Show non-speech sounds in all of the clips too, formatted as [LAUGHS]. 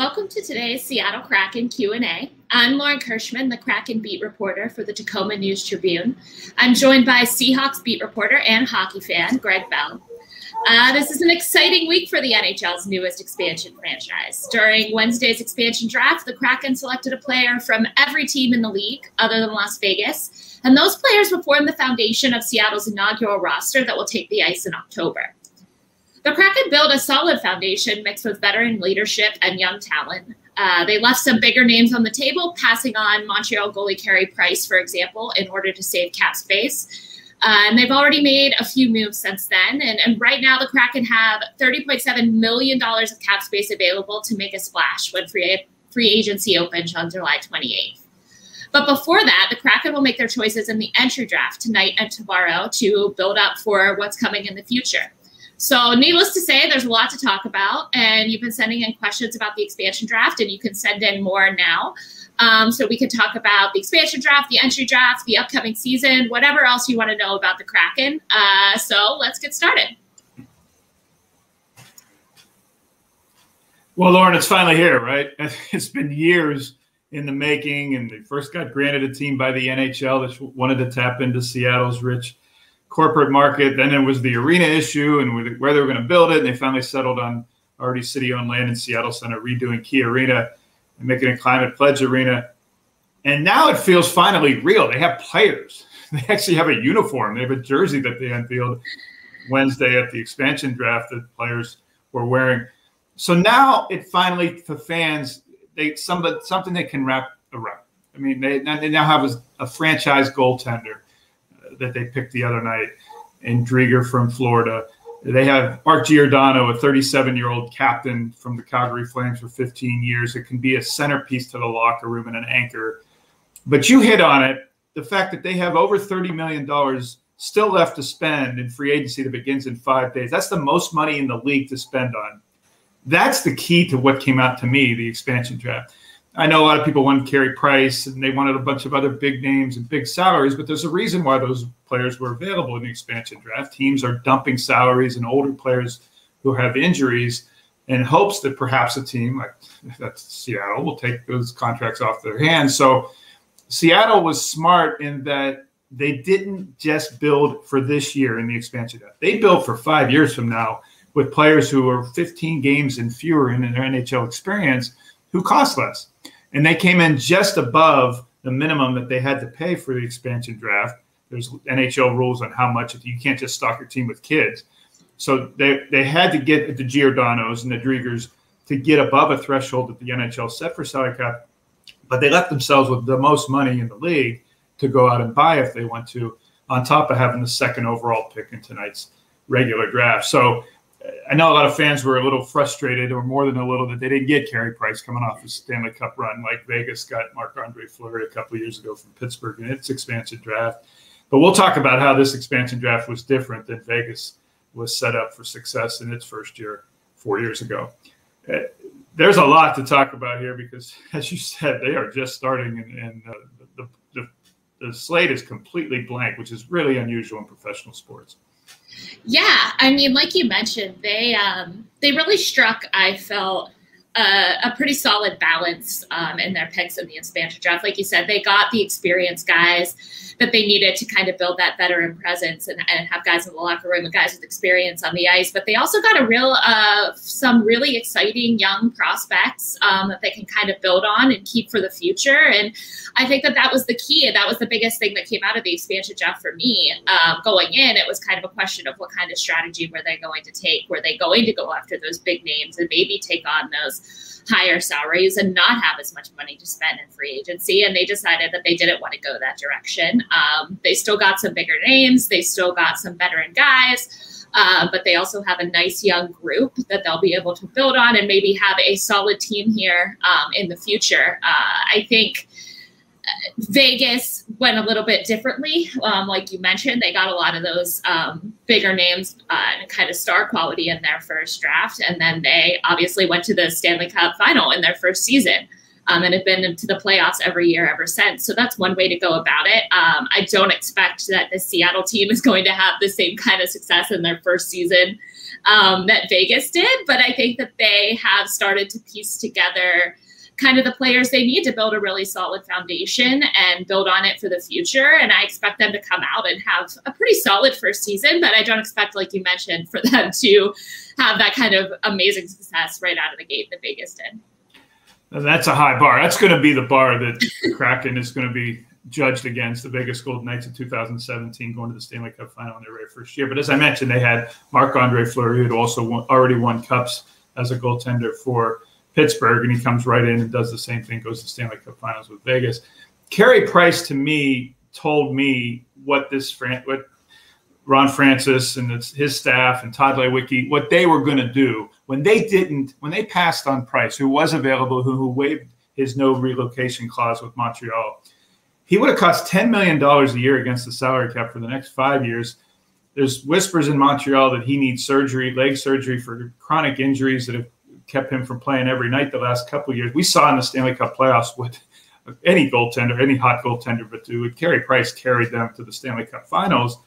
Welcome to today's Seattle Kraken Q&A. I'm Lauren Kirschman, the Kraken beat reporter for the Tacoma News Tribune. I'm joined by Seahawks beat reporter and hockey fan Greg Bell. Uh, this is an exciting week for the NHL's newest expansion franchise. During Wednesday's expansion draft, the Kraken selected a player from every team in the league other than Las Vegas, and those players will form the foundation of Seattle's inaugural roster that will take the ice in October. The Kraken built a solid foundation mixed with veteran leadership and young talent. Uh, they left some bigger names on the table, passing on Montreal goalie Carey Price, for example, in order to save cap space. Uh, and they've already made a few moves since then. And, and right now, the Kraken have $30.7 million of cap space available to make a splash when free, free agency opens on July 28th. But before that, the Kraken will make their choices in the entry draft tonight and tomorrow to build up for what's coming in the future. So, needless to say, there's a lot to talk about, and you've been sending in questions about the expansion draft, and you can send in more now. Um, so we can talk about the expansion draft, the entry draft, the upcoming season, whatever else you want to know about the Kraken. Uh, so let's get started. Well, Lauren, it's finally here, right? [LAUGHS] It's been years in the making, and they first got granted a team by the NHL that wanted to tap into Seattle's rich corporate market. Then it was the arena issue and where they were going to build it. And they finally settled on already city owned land in Seattle Center, redoing Key Arena and making a climate pledge arena. And now it feels finally real. They have players. [LAUGHS] They actually have a uniform. They have a jersey that they unveiled Wednesday at the expansion draft that players were wearing. So now it finally, for fans, they something they can wrap around. I mean, they, they now have a, a franchise goaltender that they picked the other night and Driedger from Florida. They have Mark Giordano, a 37 year old captain from the Calgary Flames for 15 years. It can be a centerpiece to the locker room and an anchor. But you hit on it the fact that they have over $30 million still left to spend in free agency that begins in five days. That's the most money in the league to spend on. That's the key to what came out to me, the expansion draft. I know a lot of people wanted Carey Price and they wanted a bunch of other big names and big salaries, but there's a reason why those players were available in the expansion draft. Teams are dumping salaries and older players who have injuries in hopes that perhaps a team like that's Seattle will take those contracts off their hands. So Seattle was smart in that they didn't just build for this year in the expansion draft. They built for five years from now with players who are 15 games and fewer in their NHL experience who cost less and they came in just above the minimum that they had to pay for the expansion draft. There's NHL rules on how much you can't just stock your team with kids. So they, they had to get the Giordanos and the Driedgers to get above a threshold that the NHL set for salary cap, but they left themselves with the most money in the league to go out and buy if they want to, on top of having the second overall pick in tonight's regular draft. So I know a lot of fans were a little frustrated, or more than a little, that they didn't get Carey Price coming off the Stanley Cup run like Vegas got Marc Andre Fleury a couple years ago from Pittsburgh in its expansion draft. But we'll talk about how this expansion draft was different than Vegas was set up for success in its first year four years ago. Uh, there's a lot to talk about here because, [LAUGHS] as you said, they are just starting, and, and uh, the, the, the slate is completely blank, which is really unusual in professional sports. Yeah, I mean, like you mentioned, they um, they really struck. I felt uh, a pretty solid balance um, in their picks in the expansion draft. Like you said, they got the experienced guys that they needed to kind of build that veteran presence and, and have guys in the locker room and guys with experience on the ice. But they also got a real, uh, some really exciting young prospects um, that they can kind of build on and keep for the future. And I think that that was the key. That was the biggest thing that came out of the expansion draft for me. Um, going in, it was kind of a question of what kind of strategy were they going to take? Were they going to go after those big names and maybe take on those? Higher salaries and not have as much money to spend in free agency. And they decided that they didn't want to go that direction. Um, they still got some bigger names, they still got some veteran guys. Uh, but they also have a nice young group that they'll be able to build on and maybe have a solid team here um, in the future. Uh, I think Vegas went a little bit differently. Um, like you mentioned, they got a lot of those um, bigger names uh, and kind of star quality in their first draft. And then they obviously went to the Stanley Cup final in their first season. um, and have been to the playoffs every year ever since. So that's one way to go about it. Um, I don't expect that the Seattle team is going to have the same kind of success in their first season um, that Vegas did, but I think that they have started to piece together kind of the players they need to build a really solid foundation and build on it for the future. And I expect them to come out and have a pretty solid first season, but I don't expect, like you mentioned, for [LAUGHS] them to have that kind of amazing success right out of the gate that Vegas did. That's a high bar. That's going to be the bar that [LAUGHS] Kraken is going to be judged against the Vegas Golden Knights in 2017, going to the Stanley Cup final in their very first year. But as I mentioned, they had Marc Andre Fleury, who had also won, already won cups as a goaltender for Pittsburgh, and he comes right in and does the same thing, goes to Stanley Cup Finals with Vegas. Carey Price to me told me what this Fran what Ron Francis and his staff and Tod Leiweke what they were going to do when they didn't when they passed on Price, who was available, who, who waived his no relocation clause with Montreal. He would have cost ten million dollars a year against the salary cap for the next five years. There's whispers in Montreal that he needs surgery, leg surgery for chronic injuries that have kept him from playing every night the last couple of years. We saw in the Stanley Cup playoffs what [LAUGHS] any goaltender, any hot goaltender but do. With Carey Price carried them to the Stanley Cup finals.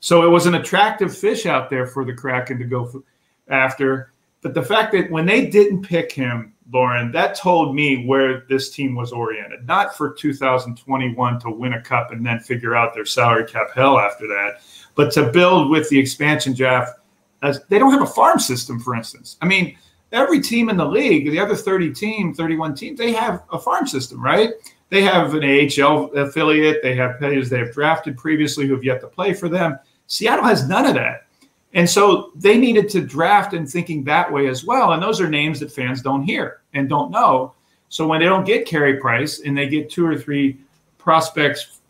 So it was an attractive fish out there for the Kraken to go after. But the fact that when they didn't pick him, Lauren, that told me where this team was oriented. Not for 2021 to win a cup and then figure out their salary cap hell after that, but to build with the expansion draft. As they don't have a farm system, for instance. I mean, every team in the league, the other 30 team, 31 teams, they have a farm system, right? They have an AHL affiliate. They have players they have drafted previously who have yet to play for them. Seattle has none of that. And so they needed to draft and thinking that way as well. And those are names that fans don't hear and don't know. So when they don't get Carey Price and they get two or three prospects,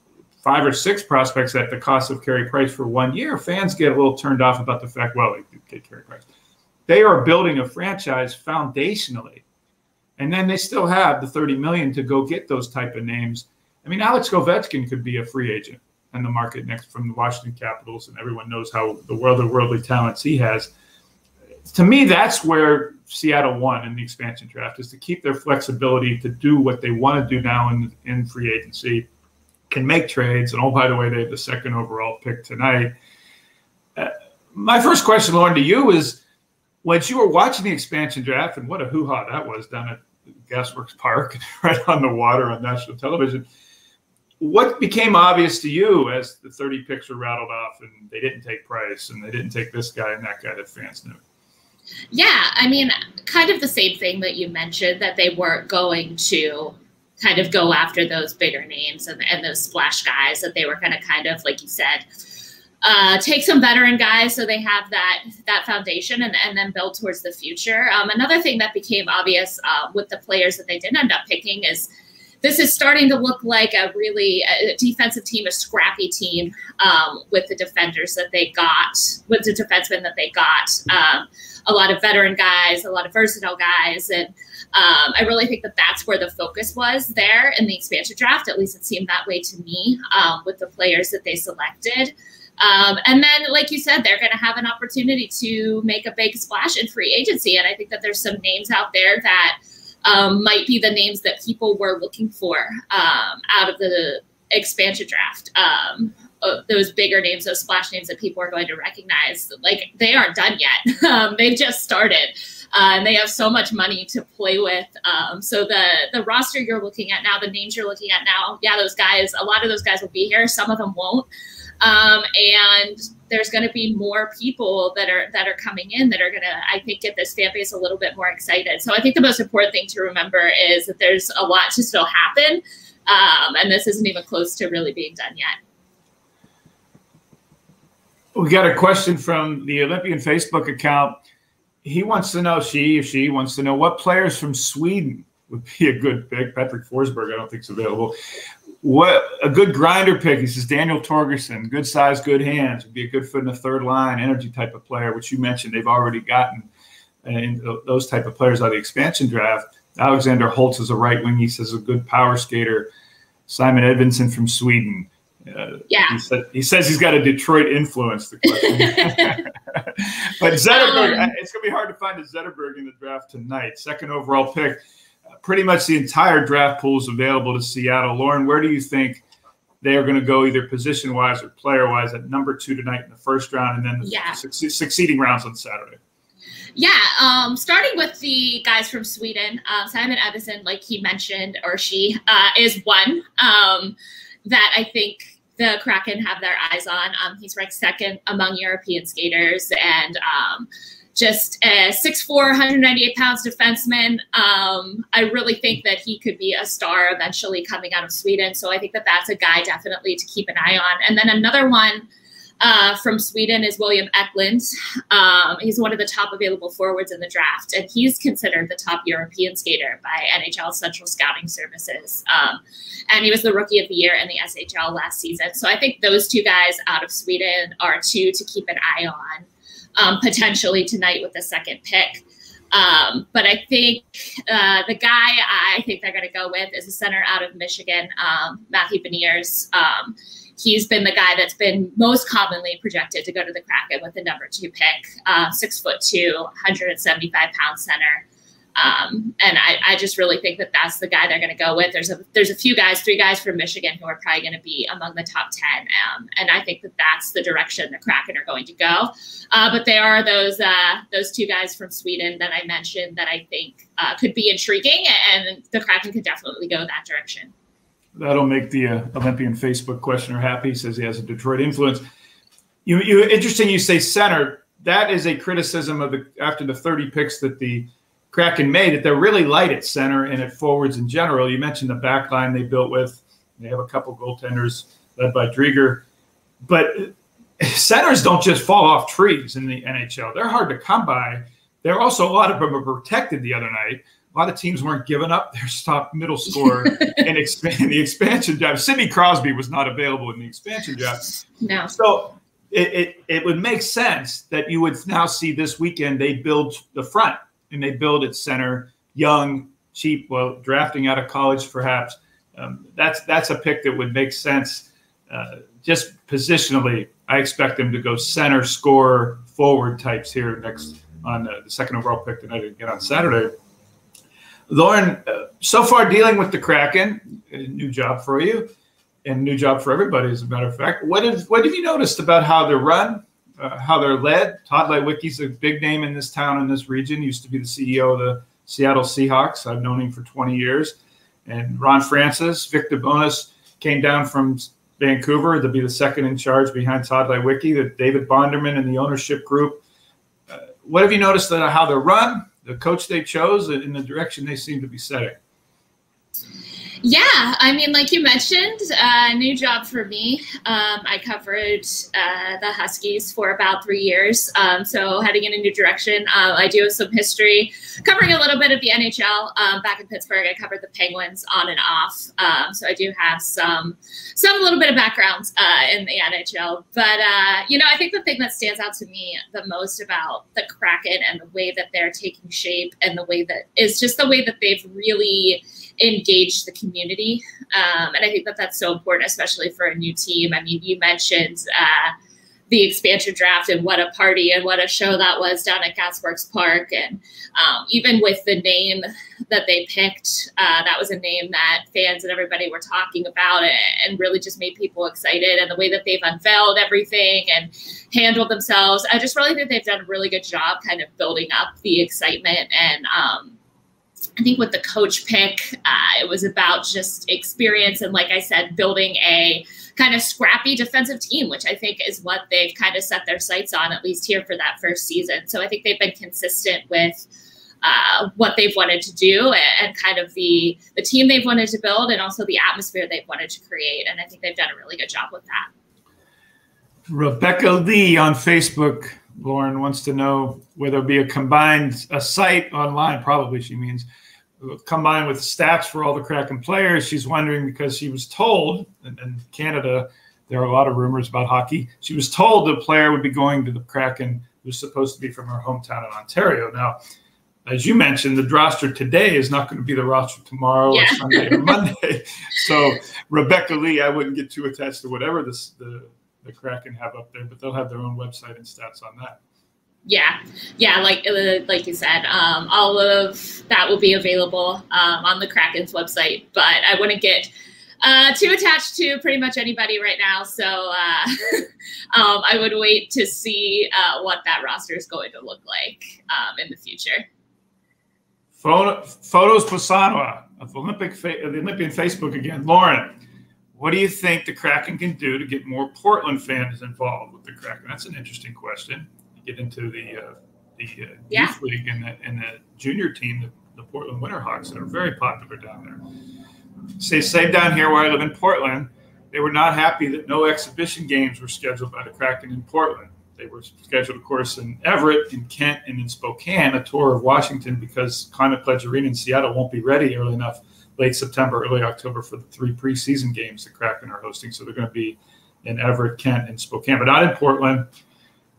five or six prospects at the cost of Carey Price for one year, fans get a little turned off about the fact, well, they did get Carey Price. They are building a franchise foundationally. And then they still have the 30 million to go get those type of names. I mean, Alex Ovechkin could be a free agent in the market next from the Washington Capitals, and everyone knows how the world of worldly talents he has. To me, that's where Seattle won in the expansion draft is to keep their flexibility to do what they want to do now in, in free agency, can make trades. And oh, by the way, they have the second overall pick tonight. Uh, my first question, Lauren, to you is when you were watching the expansion draft, and what a hoo ha that was down at Gasworks Park, [LAUGHS] right on the water on national television. What became obvious to you as the 30 picks were rattled off and they didn't take Price and they didn't take this guy and that guy that fans knew? Yeah, I mean, kind of the same thing that you mentioned that they weren't going to kind of go after those bigger names and, and those splash guys, that they were going to kind of, like you said, uh, take some veteran guys so they have that that foundation and, and then build towards the future. Um, another thing that became obvious uh, with the players that they did end up picking is this is starting to look like a really a defensive team, a scrappy team um, with the defenders that they got, with the defensemen that they got. Um, a lot of veteran guys, a lot of versatile guys, and um, I really think that that's where the focus was there in the expansion draft. At least it seemed that way to me um, with the players that they selected. Um, and then, like you said, they're going to have an opportunity to make a big splash in free agency. And I think that there's some names out there that um, might be the names that people were looking for um, out of the expansion draft. Um, those bigger names, those splash names that people are going to recognize, like they aren't done yet. [LAUGHS] Um, they've just started. Uh, and they have so much money to play with. Um, so the the roster you're looking at now, the names you're looking at now, yeah, those guys, a lot of those guys will be here. Some of them won't. Um, and there's going to be more people that are that are coming in that are going to, I think, get this fan base a little bit more excited. So I think the most important thing to remember is that there's a lot to still happen, um, and this isn't even close to really being done yet. We got a question from the Olympian Facebook account. He wants to know, she she wants to know what players from Sweden would be a good pick. Patrick Forsberg, I don't think is available what a good grinder pick. He says Daniel Torgersson, good size, good hands, would be a good foot in the third line, energy type of player, which you mentioned they've already gotten and those type of players out of the expansion draft. Alexander Holtz is a right wing. He says a good power skater. Simon Edvinsson from Sweden. Uh, yeah. He, said, he, says he's got a Detroit influence. The question. [LAUGHS] [LAUGHS] but Zetterberg, um, it's going to be hard to find a Zetterberg in the draft tonight. Second overall pick. Pretty much the entire draft pool is available to Seattle. Lauren, where do you think they are going to go either position wise or player wise at number two tonight in the first round and then the Yeah. suc- succeeding rounds on Saturday? Yeah, um, starting with the guys from Sweden, uh, Simon Edvinsson, like he mentioned, or she, uh, is one um, that I think the Kraken have their eyes on. Um, he's ranked second among European skaters and um, just a 6'4, 198 pounds defenseman. Um, I really think that he could be a star eventually coming out of Sweden. So I think that that's a guy definitely to keep an eye on. And then another one uh, from Sweden is William Eklund. Um, he's one of the top available forwards in the draft, and he's considered the top European skater by NHL Central Scouting Services. Um, and he was the Rookie of the Year in the SHL last season. So I think those two guys out of Sweden are two to keep an eye on, um, potentially tonight with the second pick. Um, but I think uh, the guy I think they're going to go with is a center out of Michigan, um, Matthew Beniers. Um, he's been the guy that's been most commonly projected to go to the Kraken with the number two pick, uh, six foot two, 175 pound center. Um, and I, I just really think that that's the guy they're going to go with. There's a there's a few guys, three guys from Michigan who are probably going to be among the top ten, um, and I think that that's the direction the Kraken are going to go. Uh, but there are those uh, those two guys from Sweden that I mentioned that I think uh, could be intriguing, and the Kraken could definitely go that direction. That'll make the uh, Olympian Facebook questioner happy. He says he has a Detroit influence. You, you interesting. You say center. That is a criticism of the after the 30 picks that the Kraken made. That they're really light at center and at forwards in general. You mentioned the back line they built with. They have a couple goaltenders led by Driedger, but centers don't just fall off trees in the NHL. They're hard to come by. There are also a lot of them are protected the other night. A lot of teams weren't giving up their top middle scorer [LAUGHS] and expand the expansion draft. Sidney Crosby was not available in the expansion draft. No. So it, it, it would make sense that you would now see this weekend they build the front and they build at center, young, cheap, well, drafting out of college perhaps. Um, that's that's a pick that would make sense. Uh, just positionally, I expect them to go center, score, forward types here next on the, the second overall pick tonight again on Saturday. Lauren, uh, so far dealing with the Kraken, a new job for you, and new job for everybody, as a matter of fact. What have what have you noticed about how they're run, uh, how they're led? Tod Leiweke's a big name in this town in this region. Used to be the CEO of the Seattle Seahawks. I've known him for 20 years. And Ron Francis, Victor Bonus came down from Vancouver to be the second in charge behind Tod Leiweke, The David Bonderman and the ownership group. Uh, what have you noticed about how they're run? the coach they chose in the direction they seem to be setting? Yeah, I mean, like you mentioned, uh, new job for me. Um, I covered uh, the Huskies for about three years, um, so heading in a new direction. Uh, I do have some history covering a little bit of the NHL. Um, back in Pittsburgh, I covered the Penguins on and off, um, so I do have some some little bit of background uh, in the NHL. But uh, you know, I think the thing that stands out to me the most about the Kraken and the way that they're taking shape and the way that is just the way that they've really engage the community. Um, and I think that that's so important, especially for a new team. I mean, you mentioned uh, the expansion draft and what a party and what a show that was down at Gasworks Park. And um, even with the name that they picked, uh, that was a name that fans and everybody were talking about and really just made people excited. And the way that they've unveiled everything and handled themselves, I just really think they've done a really good job kind of building up the excitement and, um, I think with the coach pick, uh, it was about just experience and, like I said, building a kind of scrappy defensive team, which I think is what they've kind of set their sights on, at least here for that first season. So I think they've been consistent with uh, what they've wanted to do and, and kind of the the team they've wanted to build, and also the atmosphere they've wanted to create. And I think they've done a really good job with that. Rebecca Lee on Facebook Lauren wants to know whether it be a combined a site online. Probably she means combined with stats for all the Kraken players. She's wondering because she was told, and in Canada, there are a lot of rumors about hockey. She was told the player would be going to the Kraken, who's supposed to be from her hometown in Ontario. Now, as you mentioned, the roster today is not going to be the roster tomorrow Yeah. or Sunday or Monday. [LAUGHS] So, Rebecca Lee, I wouldn't get too attached to whatever this, the the Kraken have up there, but they'll have their own website and stats on that. Yeah, yeah, like uh, like you said, um, all of that will be available um, on the Kraken's website. But I wouldn't get uh, too attached to pretty much anybody right now, so uh, [LAUGHS] um, I would wait to see uh, what that roster is going to look like um, in the future. Photo, photos Posanoa of Olympic the Olympian Facebook again, Lauren. What do you think the Kraken can do to get more Portland fans involved with the Kraken? That's an interesting question. You get into the uh, the uh, yeah. youth league and the, and the junior team, the, the Portland Winterhawks, that are very popular down there. Say, same down here where I live in Portland, they were not happy that no exhibition games were scheduled by the Kraken in Portland. They were scheduled, of course, in Everett, in Kent, and in Spokane, a tour of Washington because Climate Pledge Arena in Seattle won't be ready early enough late September, early October for the three preseason games that Kraken are hosting. So they're going to be in Everett, Kent, and Spokane, but not in Portland.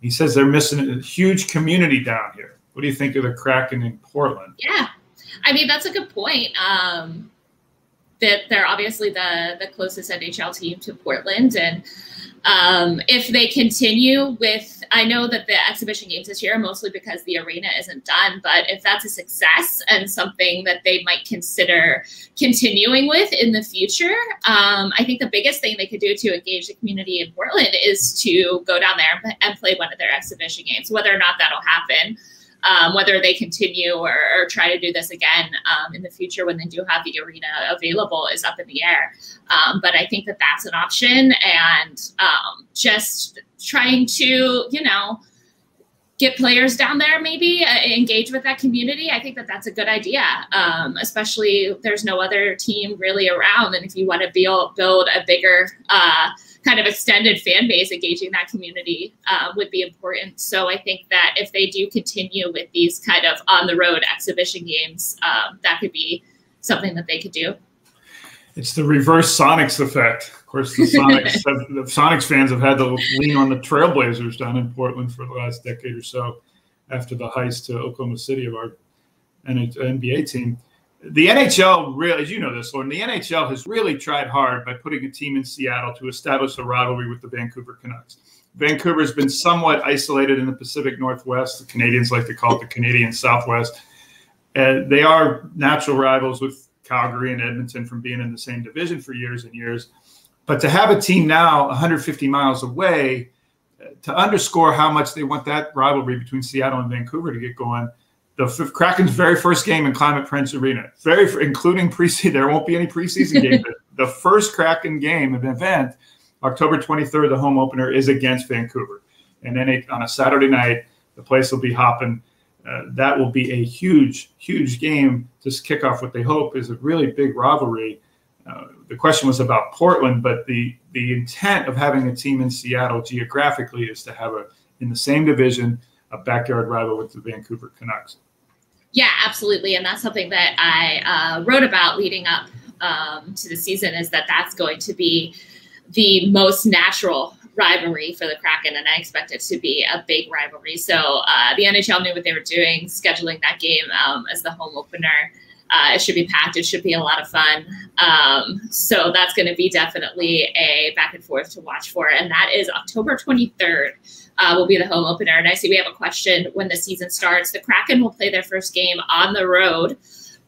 He says they're missing a huge community down here. What do you think of the Kraken in Portland? Yeah, I mean that's a good point. Um, that they're obviously the the closest NHL team to Portland, and um, if they continue with, I know that the exhibition games this year mostly because the arena isn't done, but if that's a success and something that they might consider continuing with in the future, um, I think the biggest thing they could do to engage the community in Portland is to go down there and play one of their exhibition games. Whether or not that'll happen, um, whether they continue or, or, try to do this again um, in the future when they do have the arena available is up in the air. Um, but I think that that's an option, and um, just trying to, you know, get players down there, maybe uh, engage with that community. I think that that's a good idea. Um, especially there's no other team really around, and if you want to build build a bigger uh, kind of extended fan base engaging that community uh, would be important. So I think that if they do continue with these kind of on the road exhibition games, um, that could be something that they could do. It's the reverse Sonics effect. Of course, the Sonics, [LAUGHS] have, the Sonics fans have had to lean on the Trailblazers down in Portland for the last decade or so after the heist to Oklahoma City of our NBA team the NHL really, as you know this, Lauren, the NHL has really tried hard by putting a team in Seattle to establish a rivalry with the Vancouver Canucks. Vancouver has been somewhat isolated in the Pacific Northwest. The Canadians like to call it the Canadian Southwest. Uh, they are natural rivals with Calgary and Edmonton from being in the same division for years and years. But to have a team now 150 miles away, uh, to underscore how much they want that rivalry between Seattle and Vancouver to get going, the Kraken's very first game in Climate Pledge Arena, very including preseason. [LAUGHS] There won't be any preseason [LAUGHS] game. the first Kraken game of event, October 23rd, the home opener is against Vancouver, and then it, on a Saturday night, the place will be hopping. Uh, that will be a huge, huge game to kick off what they hope is a really big rivalry. Uh, the question was about Portland, but the the intent of having a team in Seattle geographically is to have a in the same division a backyard rival with the Vancouver Canucks. Yeah, absolutely, and that's something that I uh, wrote about leading up um, to the season. Is that that's going to be the most natural rivalry for the Kraken, and I expect it to be a big rivalry. So uh, the NHL knew what they were doing, scheduling that game um, as the home opener. Uh, it should be packed. It should be a lot of fun. Um, so that's going to be definitely a back and forth to watch for, and that is October 23rd uh, will be the home opener. And I see we have a question when the season starts. The Kraken will play their first game on the road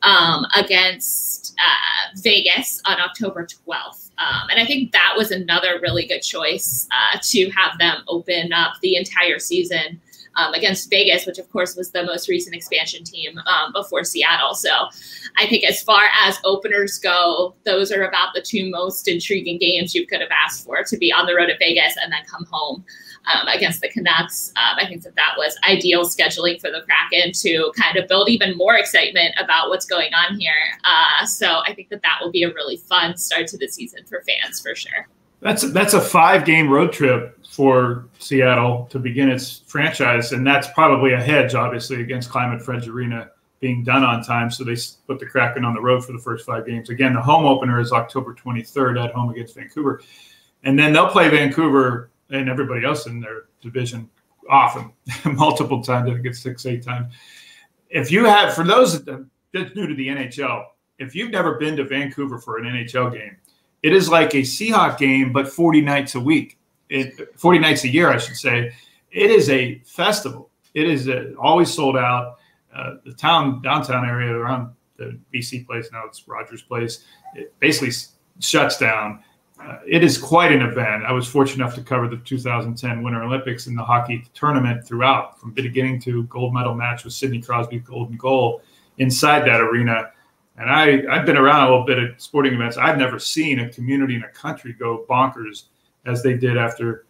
um, against uh, Vegas on October 12th. Um, and I think that was another really good choice uh, to have them open up the entire season um, against Vegas, which of course was the most recent expansion team um, before Seattle. So I think as far as openers go, those are about the two most intriguing games you could have asked for to be on the road at Vegas and then come home um, against the Canucks. Um, I think that that was ideal scheduling for the Kraken to kind of build even more excitement about what's going on here. Uh, so I think that that will be a really fun start to the season for fans for sure. That's that's a five game road trip for Seattle to begin its franchise, and that's probably a hedge, obviously, against Climate Pledge Arena being done on time. So they put the Kraken on the road for the first five games. Again, the home opener is October 23rd at home against Vancouver, and then they'll play Vancouver and everybody else in their division often, [LAUGHS] multiple times. I think it's six, eight times. If you have, for those that's new to the NHL, if you've never been to Vancouver for an NHL game, it is like a Seahawk game, but 40 nights a week. It, 40 nights a year, I should say. It is a festival. it is uh, always sold out. Uh, the town downtown area around the BC place now it's Rogers Place. It basically shuts down. Uh, it is quite an event. I was fortunate enough to cover the 2010 Winter Olympics in the hockey tournament throughout, from the beginning to gold medal match with Sidney Crosby golden goal inside that arena. And I, I've been around a little bit at sporting events. I've never seen a community in a country go bonkers as they did after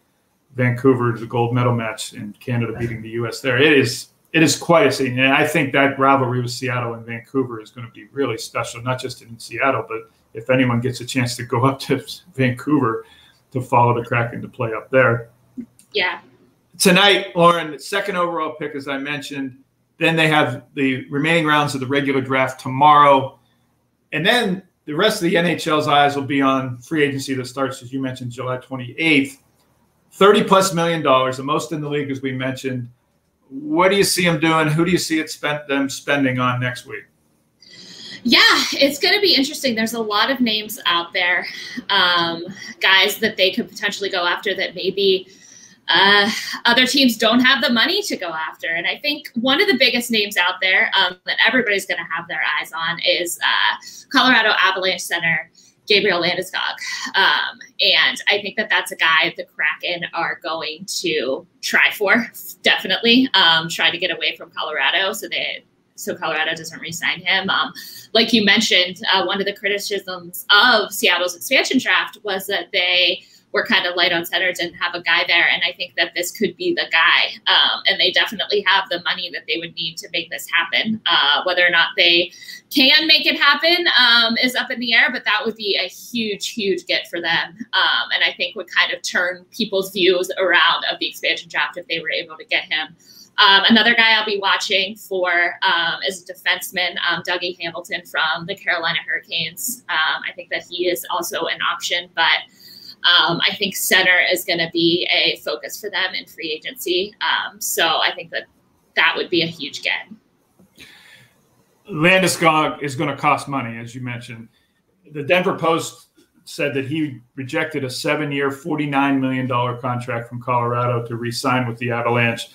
Vancouver, the gold medal match in Canada beating the U.S. there. It is it is quite a scene, and I think that rivalry with Seattle and Vancouver is going to be really special, not just in Seattle, but if anyone gets a chance to go up to [LAUGHS] Vancouver to follow the Kraken to play up there. Yeah. Tonight, Lauren, second overall pick, as I mentioned. Then they have the remaining rounds of the regular draft tomorrow. And then the rest of the NHL's eyes will be on free agency that starts, as you mentioned, July 28th. 30 plus million dollars, the most in the league, as we mentioned. What do you see them doing? Who do you see it spent them spending on next week? Yeah, it's going to be interesting. There's a lot of names out there, um, guys that they could potentially go after that maybe uh, other teams don't have the money to go after. And I think one of the biggest names out there um, that everybody's going to have their eyes on is uh, Colorado Avalanche center Gabriel Landeskog. Um, and I think that that's a guy the Kraken are going to try for, definitely. Um, try to get away from Colorado so they so Colorado doesn't re-sign him. Um, like you mentioned, uh, one of the criticisms of Seattle's expansion draft was that they were kind of light on center, didn't have a guy there, and I think that this could be the guy. Um, and they definitely have the money that they would need to make this happen. Uh, whether or not they can make it happen um, is up in the air, but that would be a huge, huge get for them, um, and I think would kind of turn people's views around of the expansion draft if they were able to get him. Um, another guy I'll be watching for um, is a defenseman, um, Dougie Hamilton from the Carolina Hurricanes. Um, I think that he is also an option, but um, I think center is going to be a focus for them in free agency. Um, so I think that that would be a huge get. Landeskog is going to cost money, as you mentioned. The Denver Post said that he rejected a seven-year, $49 million contract from Colorado to re-sign with the Avalanche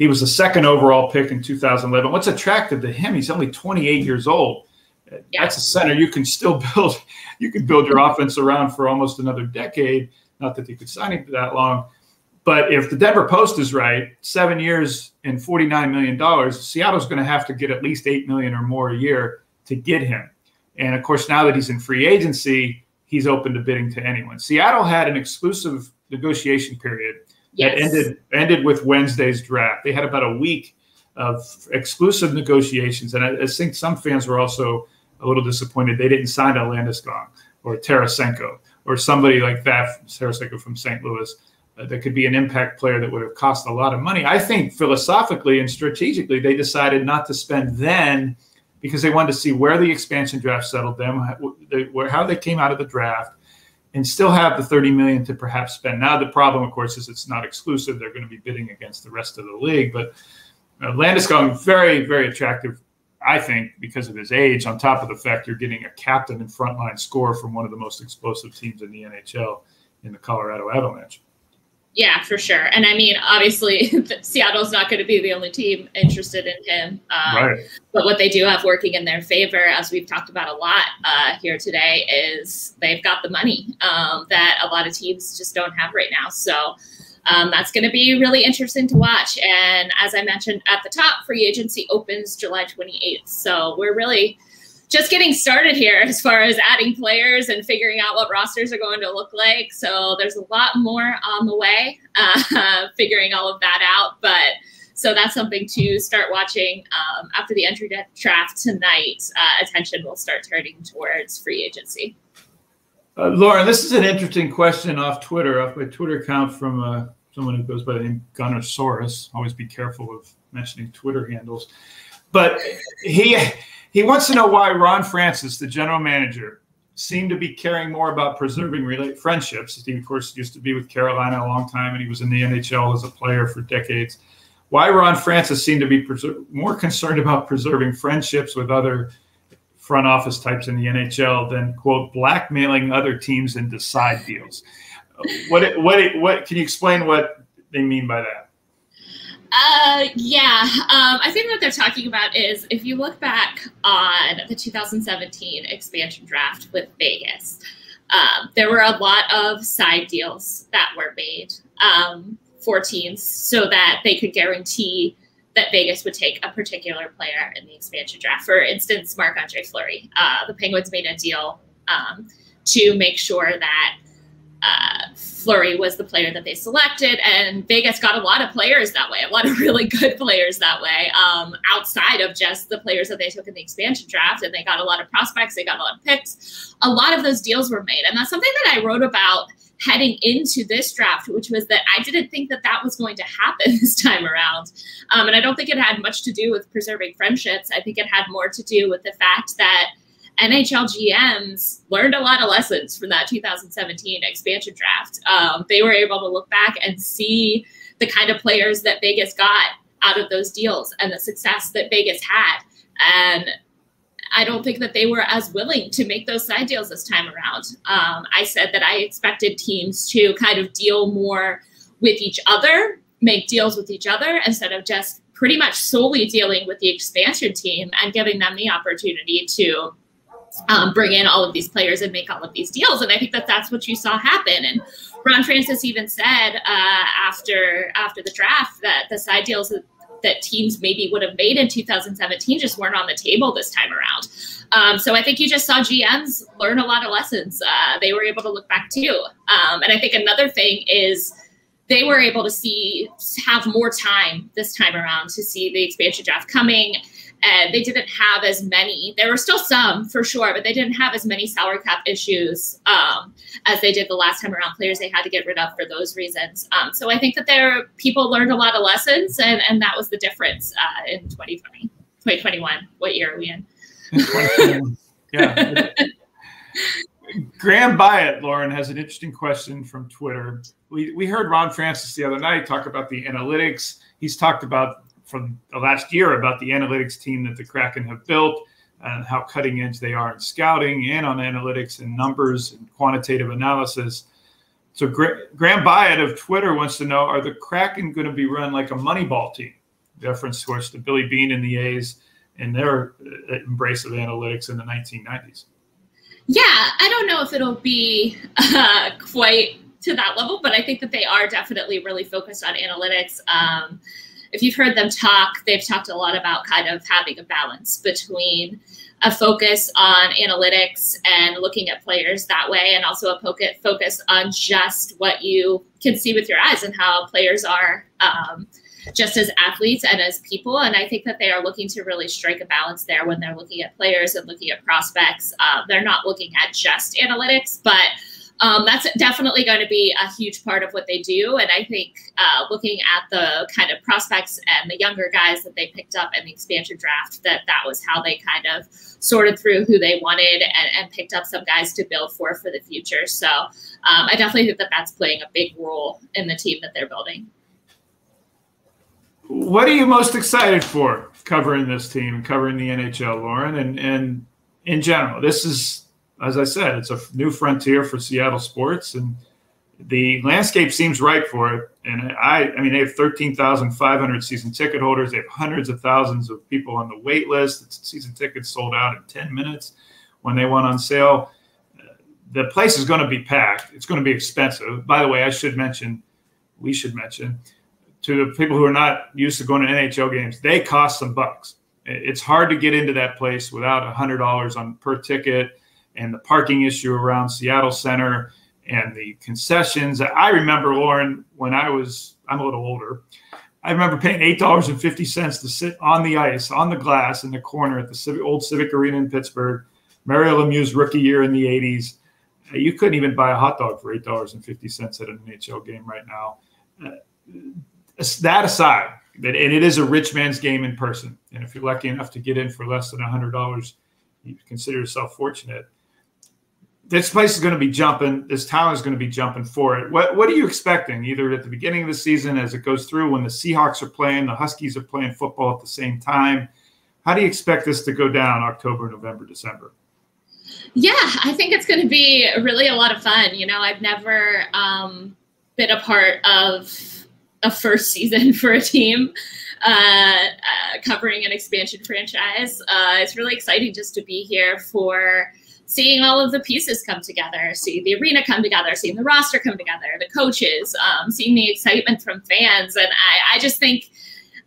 he was the second overall pick in 2011. What's attractive to him? He's only 28 years old. Yeah. That's a center you can still build. You can build your offense around for almost another decade. Not that you could sign him for that long, but if the Denver Post is right, seven years and 49 million dollars, Seattle's going to have to get at least eight million or more a year to get him. And of course, now that he's in free agency, he's open to bidding to anyone. Seattle had an exclusive negotiation period yes. that ended ended with Wednesday's draft. They had about a week of exclusive negotiations, and I, I think some fans were also a little disappointed they didn't sign a Landeskog or Tarasenko or somebody like that, Tarasenko from St. Louis. Uh, that could be an impact player that would have cost a lot of money. I think philosophically and strategically, they decided not to spend then because they wanted to see where the expansion draft settled them, how they came out of the draft, and still have the 30 million to perhaps spend. Now the problem, of course, is it's not exclusive. They're going to be bidding against the rest of the league. But uh, Landeskog very, very attractive, I think, because of his age. On top of the fact you're getting a captain and frontline scorer from one of the most explosive teams in the NHL in the Colorado Avalanche. Yeah, for sure. And I mean, obviously, [LAUGHS] Seattle's not going to be the only team interested in him. Um, right. But what they do have working in their favor, as we've talked about a lot uh, here today, is they've got the money um, that a lot of teams just don't have right now. So um, that's going to be really interesting to watch. And as I mentioned at the top, free agency opens July 28th. So we're really just getting started here as far as adding players and figuring out what rosters are going to look like. So there's a lot more on the way, uh, [LAUGHS] figuring all of that out. But so that's something to start watching um, after the entry draft tonight. Uh, attention will start turning towards free agency. Uh, Lauren, this is an interesting question off Twitter, off my Twitter account from uh, someone who goes by the name Gunnersaurus. Always be careful of mentioning Twitter handles. But he he wants to know why Ron Francis, the general manager, seemed to be caring more about preserving relate friendships. He, of course, used to be with Carolina a long time, and he was in the NHL as a player for decades. Why Ron Francis seemed to be more concerned about preserving friendships with other front office types in the NHL than quote blackmailing other teams into side deals. What what what can you explain what they mean by that? Uh, yeah. Um, I think what they're talking about is if you look back on the 2017 expansion draft with Vegas, um, there were a lot of side deals that were made um, for teams so that they could guarantee that Vegas would take a particular player in the expansion draft. For instance, Marc Andre Fleury. Uh, the Penguins made a deal um, to make sure that uh, Fleury was the player that they selected, and Vegas got a lot of players that way, a lot of [LAUGHS] really good players that way, um, outside of just the players that they took in the expansion draft. And they got a lot of prospects, they got a lot of picks. A lot of those deals were made. And that's something that I wrote about heading into this draft, which was that I didn't think that that was going to happen [LAUGHS] this time around. Um, and I don't think it had much to do with preserving friendships. I think it had more to do with the fact that NHL GMs learned a lot of lessons from that 2017 expansion draft. Um, they were able to look back and see the kind of players that Vegas got out of those deals and the success that Vegas had. And I don't think that they were as willing to make those side deals this time around. Um, I said that I expected teams to kind of deal more with each other, make deals with each other instead of just pretty much solely dealing with the expansion team and giving them the opportunity to um, bring in all of these players and make all of these deals. And I think that that's what you saw happen. And Ron Francis even said uh, after after the draft that the side deals that, teams maybe would have made in 2017 just weren't on the table this time around. Um, so I think you just saw GMs learn a lot of lessons. Uh, they were able to look back too. Um, and I think another thing is they were able to see have more time this time around to see the expansion draft coming and they didn't have as many. There were still some for sure, but they didn't have as many salary cap issues um, as they did the last time around. Players they had to get rid of for those reasons. Um, so I think that there people learned a lot of lessons, and, and that was the difference uh, in 2020, 2021. What year are we in? yeah. [LAUGHS] Graham Byatt, Lauren, has an interesting question from Twitter. We, we heard Ron Francis the other night talk about the analytics. He's talked about from the last year about the analytics team that the Kraken have built and how cutting edge they are in scouting and on analytics and numbers and quantitative analysis. So Graham Byatt of Twitter wants to know: Are the Kraken going to be run like a Moneyball team? Reference, of to Billy Beane and the A's and their uh, embrace of analytics in the 1990s. Yeah, I don't know if it'll be uh, quite to that level, but I think that they are definitely really focused on analytics. Um, if you've heard them talk, they've talked a lot about kind of having a balance between a focus on analytics and looking at players that way, and also a focus on just what you can see with your eyes and how players are um, just as athletes and as people. And I think that they are looking to really strike a balance there when they're looking at players and looking at prospects. Uh, they're not looking at just analytics, but um, that's definitely going to be a huge part of what they do. And I think uh, looking at the kind of prospects and the younger guys that they picked up in the expansion draft, that that was how they kind of sorted through who they wanted and, and picked up some guys to build for for the future. So um, I definitely think that that's playing a big role in the team that they're building. What are you most excited for covering this team, covering the NHL, Lauren, and and in general? This is as I said, it's a new frontier for Seattle sports, and the landscape seems right for it. And I, I mean, they have 13,500 season ticket holders. They have hundreds of thousands of people on the wait list. Season tickets sold out in 10 minutes when they went on sale. The place is going to be packed. It's going to be expensive. By the way, I should mention, we should mention to the people who are not used to going to NHL games, they cost some bucks. It's hard to get into that place without $100 on per ticket and the parking issue around Seattle Center and the concessions. I remember, Lauren, when I was, I'm a little older, I remember paying $8.50 to sit on the ice, on the glass in the corner at the old Civic Arena in Pittsburgh, Mario Lemieux's rookie year in the 80s. You couldn't even buy a hot dog for $8.50 at an NHL game right now. Uh, that aside, and it is a rich man's game in person. And if you're lucky enough to get in for less than $100, you consider yourself fortunate this place is going to be jumping. This town is going to be jumping for it. What What are you expecting? Either at the beginning of the season, as it goes through, when the Seahawks are playing, the Huskies are playing football at the same time. How do you expect this to go down October, November, December? Yeah, I think it's going to be really a lot of fun. You know, I've never um, been a part of a first season [LAUGHS] for a team uh, uh, covering an expansion franchise. Uh, it's really exciting just to be here for seeing all of the pieces come together, see the arena come together, seeing the roster come together, the coaches, um, seeing the excitement from fans, and I, I just think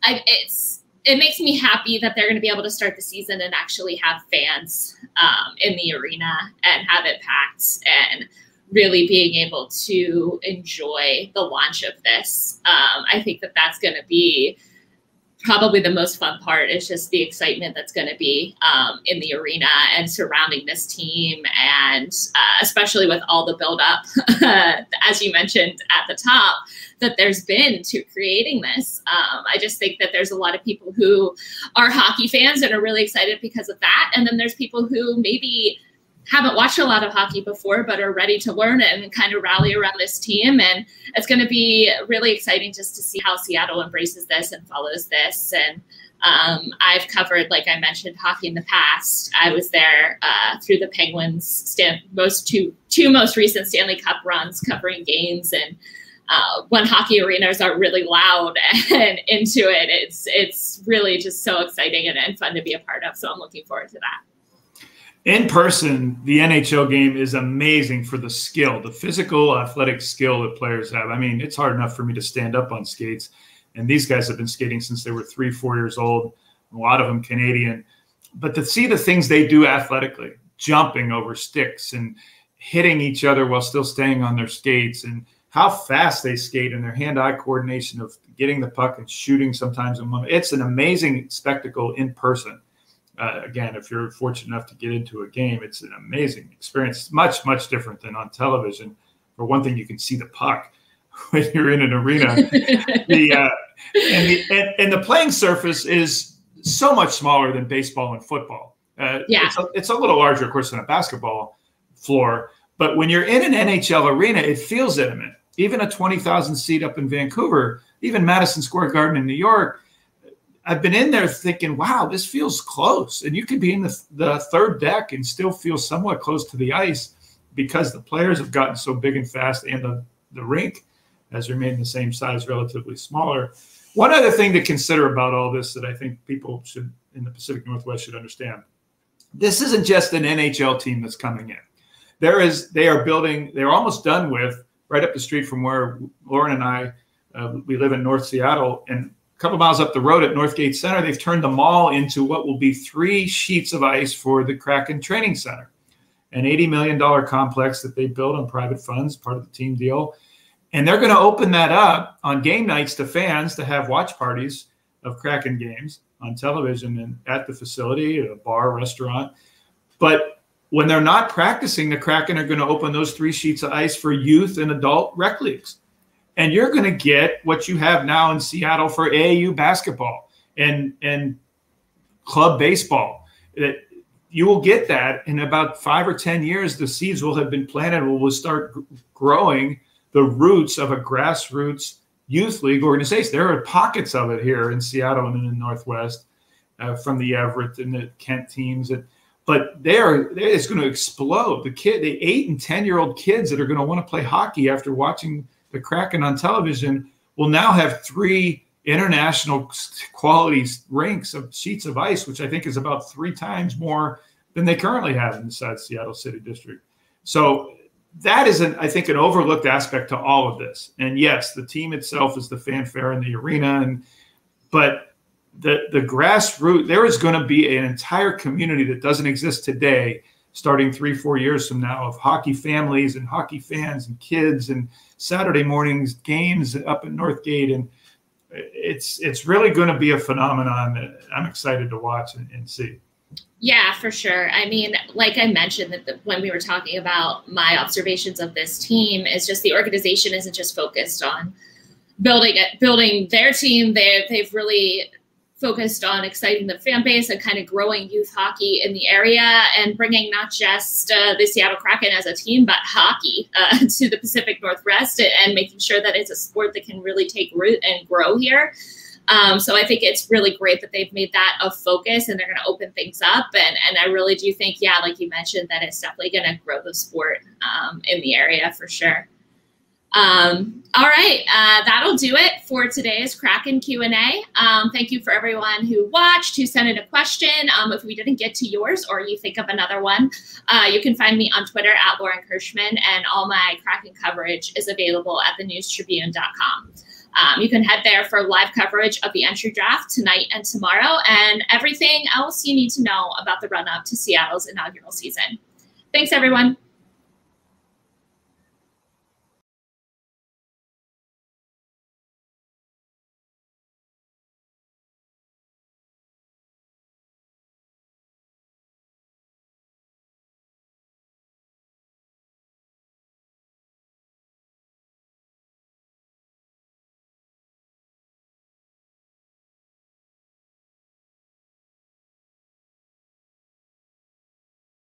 I, it's it makes me happy that they're going to be able to start the season and actually have fans um, in the arena and have it packed and really being able to enjoy the launch of this. Um, I think that that's going to be probably the most fun part is just the excitement that's going to be um, in the arena and surrounding this team and uh, especially with all the build up [LAUGHS] as you mentioned at the top that there's been to creating this. Um, i just think that there's a lot of people who are hockey fans and are really excited because of that. And then there's people who maybe haven't watched a lot of hockey before, but are ready to learn and kind of rally around this team. And it's going to be really exciting just to see how Seattle embraces this and follows this. And um, I've covered, like I mentioned, hockey in the past. I was there uh, through the Penguins' stand, most two two most recent Stanley Cup runs, covering games and. Uh, when hockey arenas are really loud [LAUGHS] and into it, it's it's really just so exciting and, and fun to be a part of. So I'm looking forward to that in person, the NHL game is amazing for the skill, the physical, athletic skill that players have. I mean, it's hard enough for me to stand up on skates, and these guys have been skating since they were three, four years old. A lot of them Canadian, but to see the things they do athletically, jumping over sticks and hitting each other while still staying on their skates, and how fast they skate and their hand-eye coordination of getting the puck and shooting sometimes. It's an amazing spectacle in person uh, again, if you're fortunate enough to get into a game, it's an amazing experience. It's much, much different than on television. For one thing, you can see the puck [LAUGHS] when you're in an arena. [LAUGHS] the, uh, and, the and, and, the playing surface is so much smaller than baseball and football. Uh, yeah. It's a, it's a little larger, of course, than a basketball floor. But when you're in an NHL arena, it feels intimate. Even a 20,000 seat up in Vancouver, even Madison Square Garden in New York, I've been in there thinking, wow, this feels close. And you could be in the, the third deck and still feel somewhat close to the ice because the players have gotten so big and fast and the, the rink has remained the same size, relatively smaller. One other thing to consider about all this that I think people should in the Pacific Northwest should understand. This isn't just an NHL team that's coming in. There is, they are building, they're almost done with right up the street from where Lauren and I, uh, we live in North Seattle, and couple miles up the road at Northgate Center, they've turned the mall into what will be three sheets of ice for the Kraken Training Center, an $80 million complex that they built on private funds, part of the team deal. And they're going to open that up on game nights to fans to have watch parties of Kraken games on television and at the facility, a bar, restaurant. But when they're not practicing, the Kraken are going to open those three sheets of ice for youth and adult rec leagues and you're going to get what you have now in Seattle for AAU basketball and and club baseball. That you will get that in about five or ten years. The seeds will have been planted. Will will start growing the roots of a grassroots youth league organization. There are pockets of it here in Seattle and in the Northwest, uh, from the Everett and the Kent teams. And, but there, it's going to explode. The kid, the eight and ten year old kids that are going to want to play hockey after watching the Kraken on television will now have three international quality rinks of sheets of ice, which I think is about three times more than they currently have inside Seattle City District. So that is, an, I think, an overlooked aspect to all of this. And yes, the team itself is the fanfare in the arena, and but the the grassroots there is going to be an entire community that doesn't exist today starting three, four years from now of hockey families and hockey fans and kids and Saturday mornings games up at Northgate. And it's it's really going to be a phenomenon that I'm excited to watch and, and see. Yeah, for sure. I mean, like I mentioned that the, when we were talking about my observations of this team, is just the organization isn't just focused on building it, building their team. They they've really focused on exciting the fan base and kind of growing youth hockey in the area and bringing not just uh, the Seattle Kraken as a team, but hockey uh, [LAUGHS] to the Pacific Northwest and making sure that it's a sport that can really take root and grow here. Um, so I think it's really great that they've made that a focus and they're going to open things up. And, and I really do think, yeah, like you mentioned, that it's definitely going to grow the sport um, in the area for sure. Um, all right, uh, that'll do it for today's Kraken Q&A. Um, thank you for everyone who watched, who sent in a question. Um, if we didn't get to yours or you think of another one, uh, you can find me on Twitter at Lauren Kirschman, and all my Kraken coverage is available at thenewstribune.com. Um, you can head there for live coverage of the entry draft tonight and tomorrow, and everything else you need to know about the run up to Seattle's inaugural season. Thanks, everyone.